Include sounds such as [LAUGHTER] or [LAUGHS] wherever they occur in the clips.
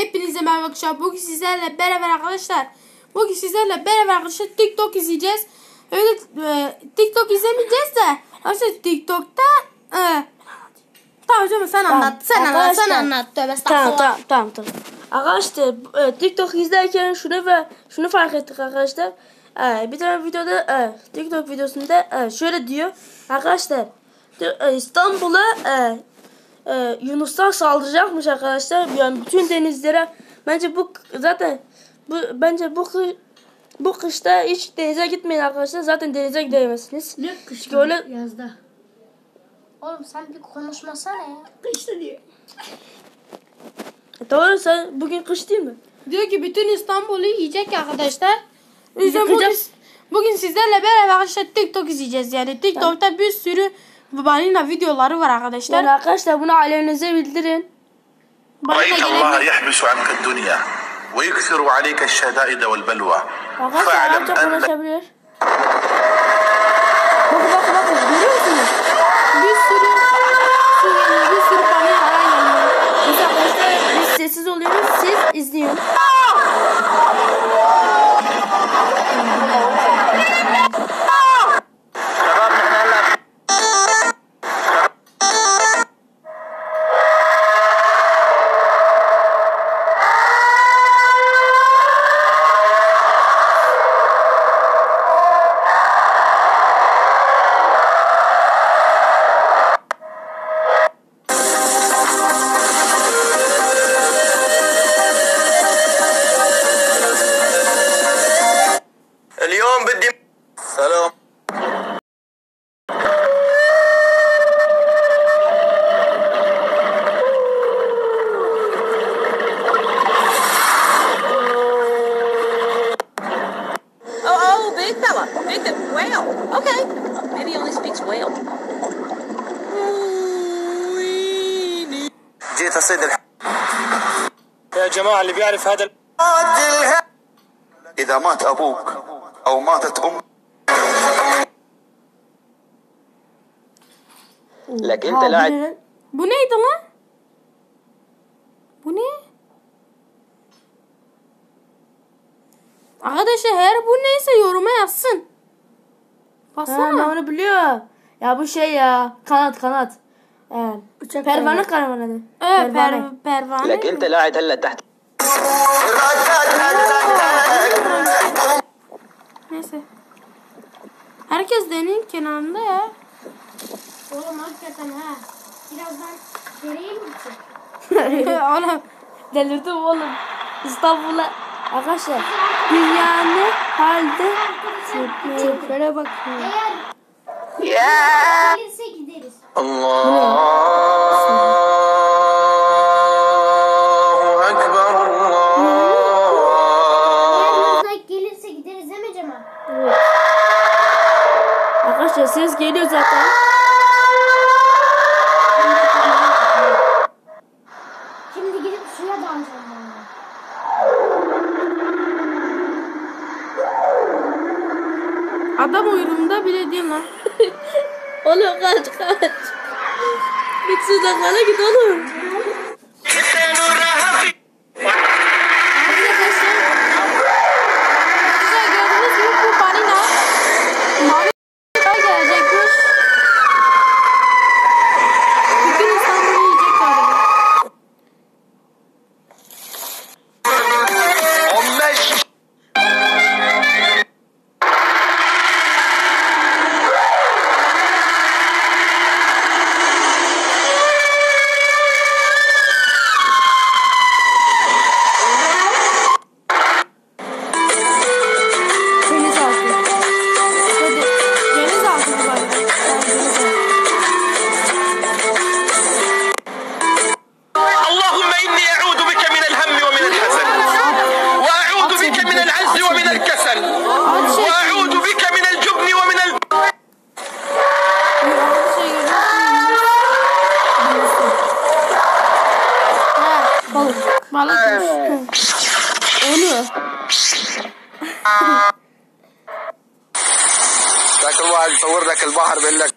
Hepinize merhaba arkadaşlar. Bugün sizlerle beraber arkadaşlar. Bugün sizlerle beraber arkadaşlar TikTok izleyeceğiz. Öyle e, TikTok izlemeyeceğiz de. Arkadaşlar TikTok'ta e, Tamam canım sen anlat. Sen anlat. Sen arkadaşlar. anlat. Tövbe Tamam tamam tamam tamam. Arkadaşlar e, TikTok izlerken şunu ve şunu fark ettik arkadaşlar. E, bir tane videoda e, TikTok videosunda e, şöyle diyor. Arkadaşlar e, İstanbul'a e, e, Yunuslar saldıracakmış arkadaşlar. Yani bütün denizlere bence bu zaten bu bence bu bu kışta hiç denize gitmeyin arkadaşlar. Zaten denize gidemezsiniz. Ne Çünkü öyle yazda. Oğlum sen bir konuşmasana ya. Kışta diyor. Doğru sen bugün kış değil mi? Diyor ki bütün İstanbul'u yiyecek arkadaşlar. Yüzden bugün, bugün sizlerle beraber arkadaşlar TikTok izleyeceğiz. Yani TikTok'ta bir sürü balina videoları var arkadaşlar. Yani arkadaşlar bunu ailenize bildirin. Balina رأيت الله يحبس عنك الدنيا ويكثر عليك الشدائد والبلوى فاعلم أن قصيد الح... يا جماعة اللي بيعرف هذا ال... إذا مات أبوك أو ماتت أم لك أنت لاعب بني طلع؟ بني؟ غدا شهر بني سيور ما يصن فصل آه، أنا بليه يا أبو شيء قناة قناة. Ya bu şey ya kanat kanat. Ee, pervane karavanı. Evet, per, Pervane. pervane. لك انت لاعب هلا تحت Neyse. Herkes deneyin kenarında ya. Oğlum hakikaten ha. Birazdan dereye mi gidecek? [LAUGHS] Oğlum. Delirdim oğlum. İstanbul'a. Arkadaşlar dünyanın halde şöyle bakın. Eğer gelirse Allahu Ekber Allah. gelirse gideriz değil mi Cemal? Evet. Arkadaşlar ses geliyor zaten. Oğlum kaç kaç. Git suda kala git oğlum. Balık. Onu. ذاك الواحد يصور لك البحر بيقول لك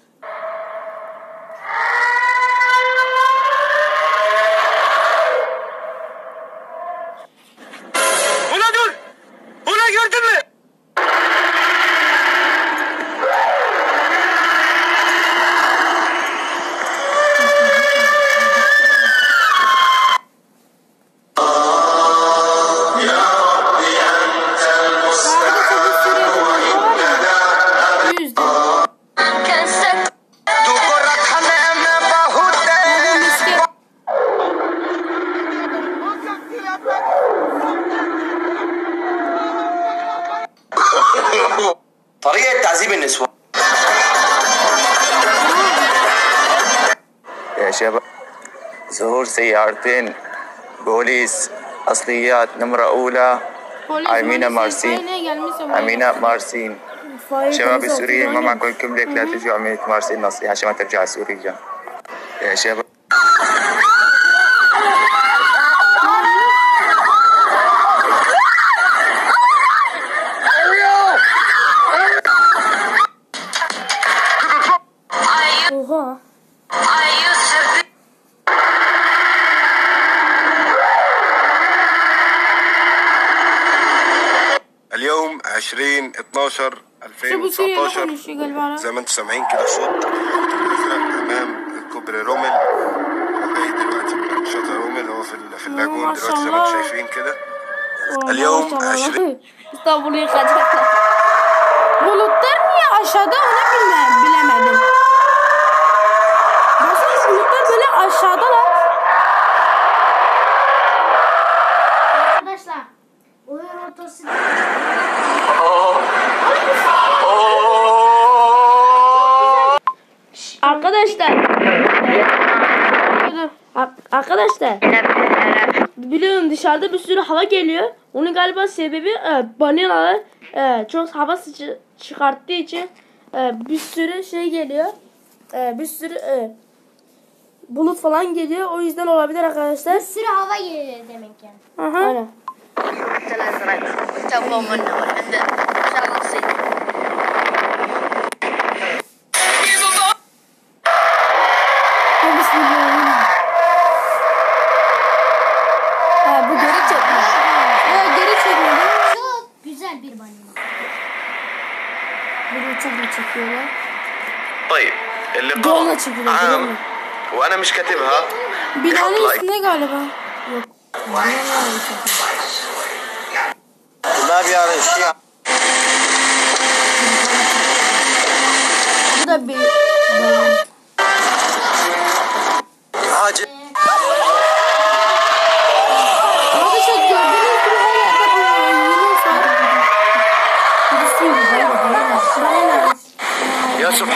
شباب ظهور سيارتين. بوليس. أصليات. نمرة أولى. Marsin. Ukrayna'ya gelmiş ama- أمينة مارسين. شباب السوريين ما. معكم كملك لا تجوا عملية مارسين نصيحة عشان ما ترجع سوريا يا شباب. اليوم 20 12 İşte bu Suriye'yle 2019 konuşuyor galiba. زي ما أنتم سامعين كده صوت امام كوبري رومل جاي دلوقتي من شاطئ رومل هو في في اللاجون دلوقتي زي ما أنتم. شايفين كده اليوم maşallah. 20 İstanbul'u yıkacaklar. Bulutlar niye aşağıda Arkadaşlar. Biliyorum dışarıda bir sürü hava geliyor. Onun galiba sebebi e, balinalar e, çok hava sıcı çıkarttığı için e, bir sürü şey geliyor. E, bir sürü e, bulut falan geliyor. O yüzden olabilir arkadaşlar. bir sürü hava geliyor demek yani. Aha. Aynen. طيب اللقاء عام. وأنا مش كاتبها. بيلعبوا الاثنين غالبا ما بيعرف نعم شيء دبي حاجة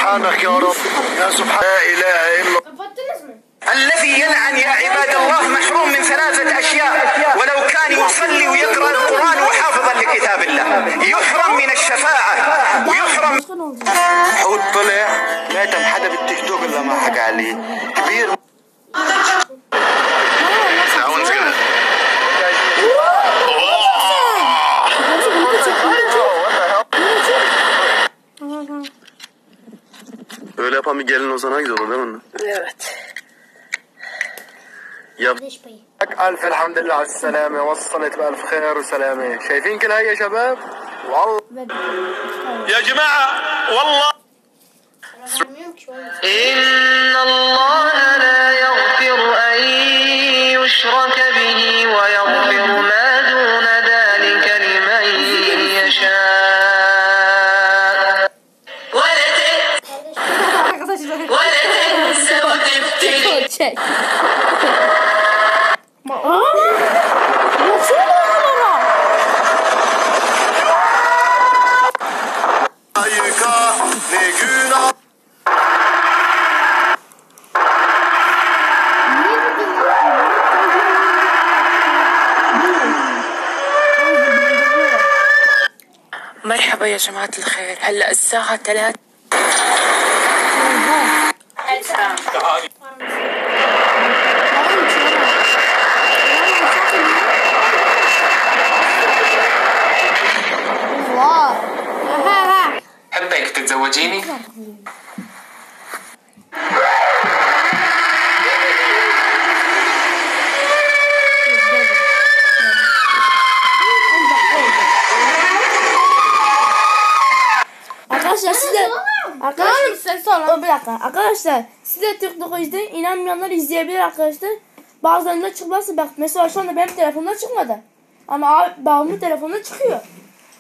سبحانك يا رب. يا سبحان لا إله إلا Kapattınız mı? الذي يلعن يا عباد الله محروم من ثلاثة أشياء. ولو كان يصلي ويقرأ القرآن وحافظا لكتاب الله. يحرم من الشفاعة. ويحرم? حوت طلع. تم حدا بالتيك توك إلا ما حكى عليه كبير Öyle yapan bir gelin olsa ne güzel olur değil mi? Kardeş payı. ألف الحمد لله على السلامة وصلت بألف خير وسلامة شايفين كل هاي يا شباب والله. يا جماعة والله. إن يا جماعة الخير هلا الساعة 3 Hayır, içeri bak. Vay. Ha ha. حبك تتزوجيني Tamam bir dakika. Arkadaşlar size TikTok'u izleyin. İnanmayanlar izleyebilir arkadaşlar. Bazılarında çıkmazsa bak mesela şu anda benim telefonumda çıkmadı. Ama abi, babamın telefonunda çıkıyor.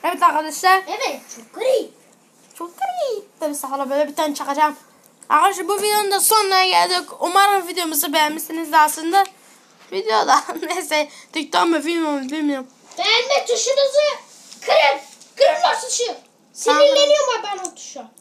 Evet arkadaşlar. Evet çok gri. Çok iyi. Tabii sana böyle bir tane çakacağım. Arkadaşlar bu videonun da sonuna geldik. Umarım videomuzu beğenmişsiniz aslında. Videoda [LAUGHS] neyse TikTok mu film mi bilmiyorum. Beğenme tuşunuzu kırın. Kırın o tuşu. Sinirleniyorum ben o tuşa.